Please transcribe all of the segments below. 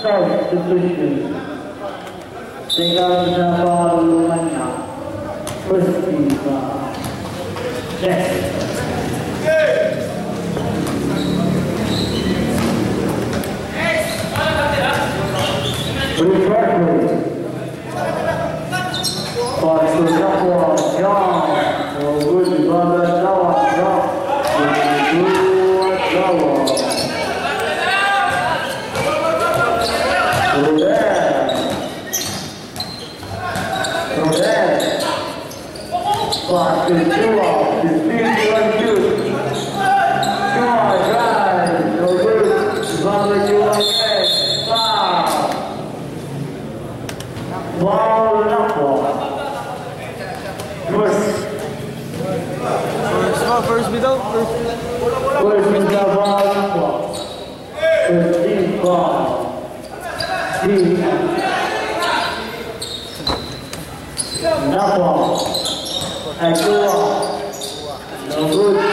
solte o Cristo, Chegamos agora no manhã, perspira, desce. Recovery. Pode ser o first bitaw? First bitaw. First bitaw. Napa. Ay, kuwa. No good.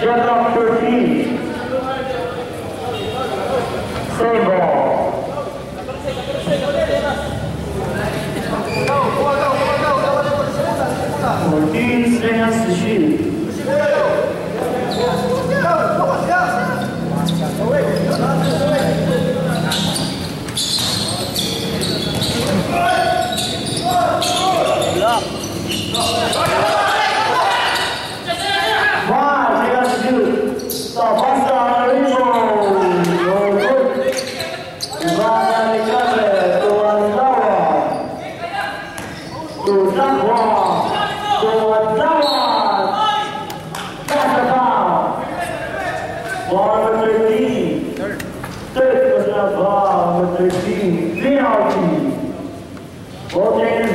General Petit, Seymour. Ortiz vem assistir. Up. Mustafa Muttaqin Ziyati. Voting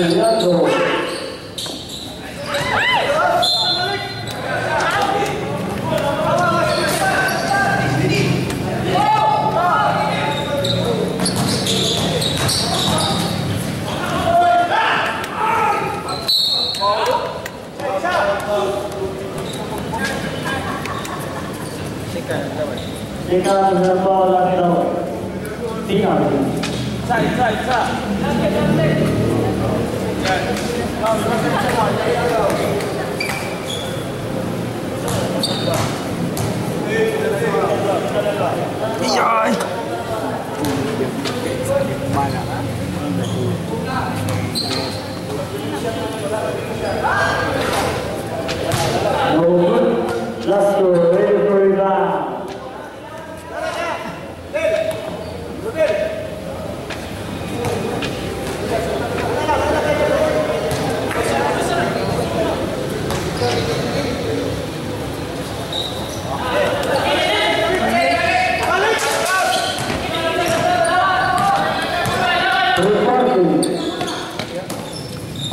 嗯好的好的好的好的好的好的好的好的好的好的好的好的 Ây da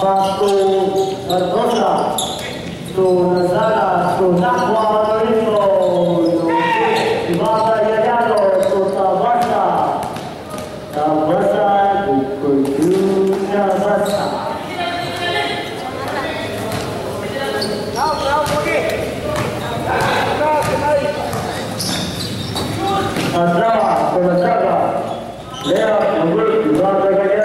pentru eh, rota, pentru lăsarea, pentru dacua amatorilor, vada ierealor, pentru salvața, salvața cu căciunea salvața. Andrava, Comandrava, Lea, Comandrava, Comandrava, Comandrava,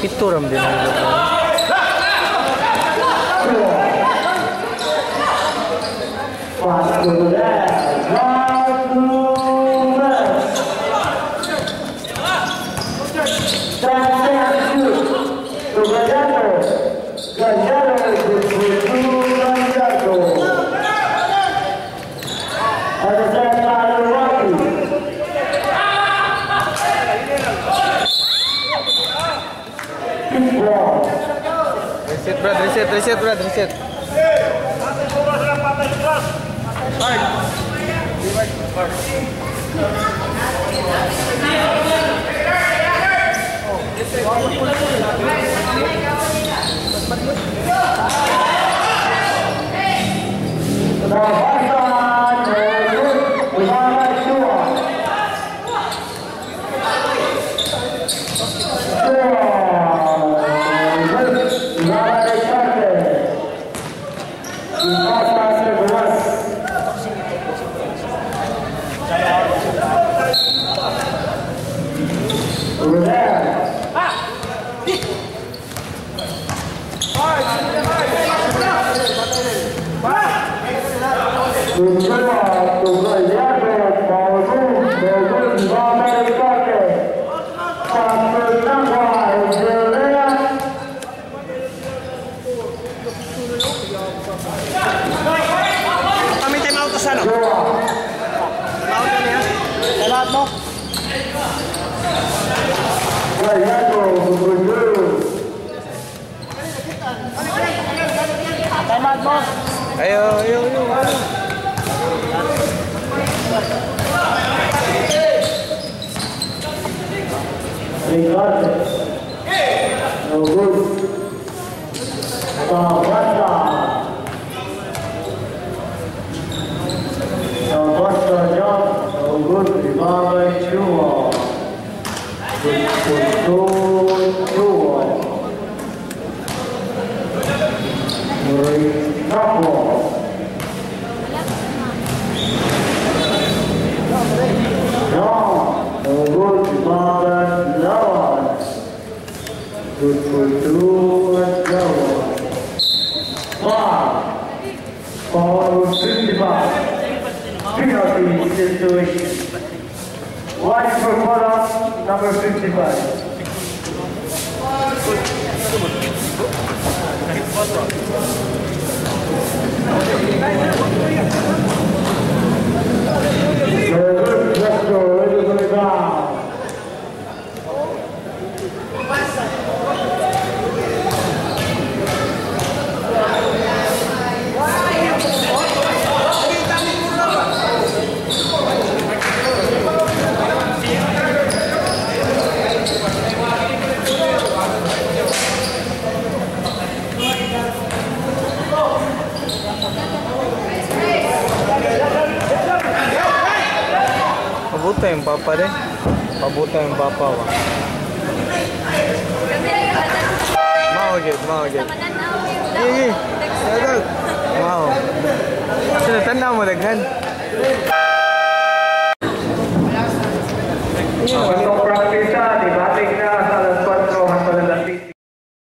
कितो रम देना Passo do Reset, Brad. Reset, reset, Brad. Reset. Over Ayo, ayo, ayo. ayo. Wow. For Principal. Penalty is doing. White for Kola, number 55. Pabuta yung papa rin. Pabuta yung papa ba. Mau gid, mau gid. Iya, iya. Dadag. Wow. Sino tanda mo daghan? Ang practice